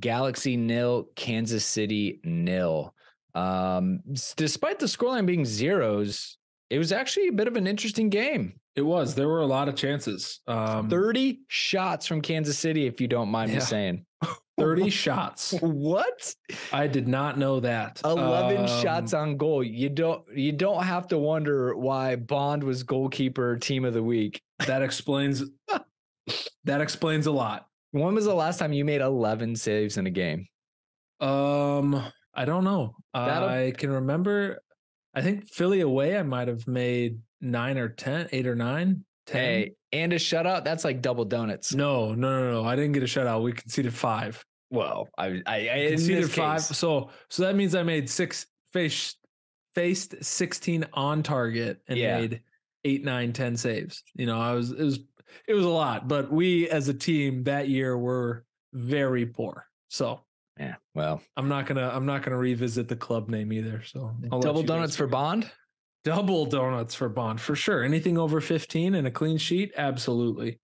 Galaxy nil, Kansas City nil. Um, despite the scoreline being zeros, it was actually a bit of an interesting game. It was. There were a lot of chances. Um, 30 shots from Kansas City, if you don't mind me saying. 30 shots. What? I did not know that. 11 Um, shots on goal. You don't you don't have to wonder why Bond was goalkeeper team of the week. That explains that explains a lot. When was the last time you made 11 saves in a game? Um, I don't know. That'll- I can remember. I think Philly away. I might have made nine or ten, eight or nine. 10. Hey, and a shutout, that's like double donuts. no, no, no, no. I didn't get a shutout. We conceded five. Well, I I, I conceded five. case, So, so that means I made six face faced sixteen on target and Yeah. made eight, nine, ten saves. You know, I was it was it was a lot, but we as a team that year were very poor. So yeah, well, I'm not gonna I'm not gonna revisit the club name either. So I'll double donuts for Bond. double donuts for Bond for sure. Anything over 15 and a clean sheet, absolutely.